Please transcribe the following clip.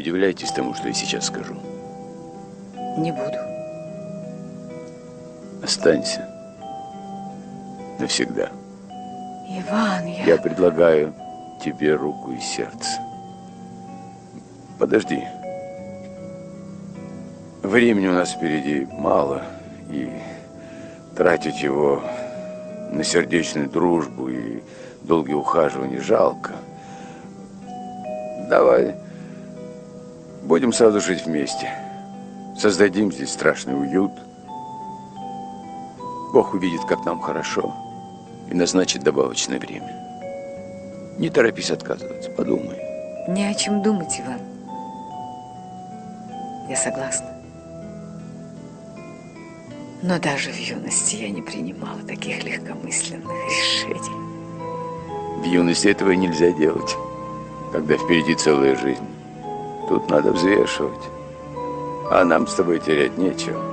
удивляйтесь тому, что я сейчас скажу. Не буду. Останься. Навсегда. Иван, я... Я предлагаю тебе руку и сердце. Подожди. Времени у нас впереди мало, и тратить его на сердечную дружбу и долгие ухаживания жалко. Давай будем сразу жить вместе. Создадим здесь страшный уют. Бог увидит, как нам хорошо, и назначит добавочное время. Не торопись отказываться, подумай. Не о чем думать, Иван. Я согласна. Но даже в юности я не принимала таких легкомысленных решений. В юности этого нельзя делать, когда впереди целая жизнь. Тут надо взвешивать. А нам с тобой терять нечего.